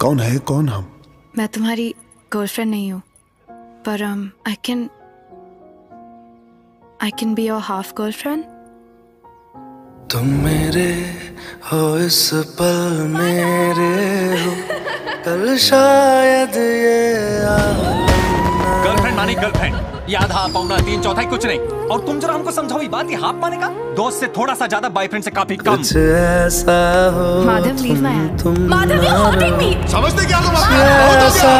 कौन है कौन हम? मैं तुम्हारी गर्लफ्रेंड नहीं हूँ पर I can I can be your half girlfriend तुम मेरे हो इस पल मेरे हो कल शायद ये गर्लफ्रेंड मानी गर्लफ्रेंड आधा पौना तीन चौथाई कुछ नहीं। और तुम जरा हमको समझाओ ये बात ये हाफ़ मानेगा दोस्त से थोड़ा सा ज़्यादा बॉयफ्रेंड से काफ़ी कम। कुछ ऐसा हो माधव लीव माय तुम माधव यू हर्टिंग मी समझते क्या तुम कुछ ऐसा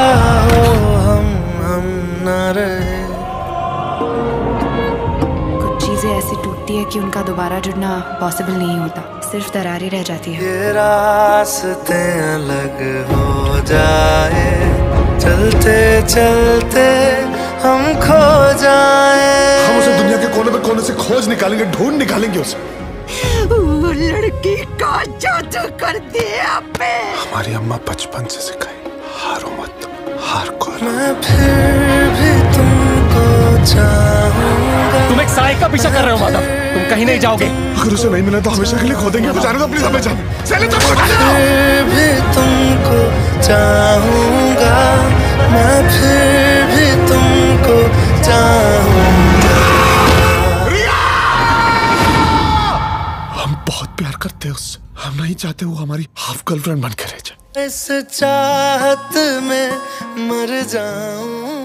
हो हम हम न रहे। कुछ चीज़ें ऐसी टूटती है कि उनका दोबारा जुड़ना पॉसिबल नहीं होता। सिर्फ़ दरारें रह जाती है। ये रास्ते अलग हो जाए। चलते चलते खो जाए। हम उसे दुनिया के कोने पे कोने से खोज निकालेंगे ढूंढ निकालेंगे उसे। वो लड़की का जादू कर दिया पे हमारी अम्मा बचपन से सिखाई हारो मत हार को मैं फिर भी तुमको चाहूँगा। तुम एक साय का पीछा कर रहे हो माधव तुम कहीं नहीं जाओगे। अगर उसे नहीं मिला तो हमेशा के लिए खो देंगे। जाने दो प्लीज़ हमें जाने चले तो फिर भी तुमको चाहूँगा। बहुत प्यार करते हैं उससे हम नहीं चाहते वो हमारी हाफ़ गर्लफ्रेंड बनकर रह जाए। इस चाहत में मर जाऊँ।